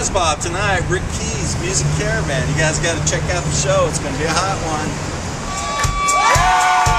Casbah tonight. Rick Keyes, Music Caravan. You guys got to check out the show. It's going to be a hot one.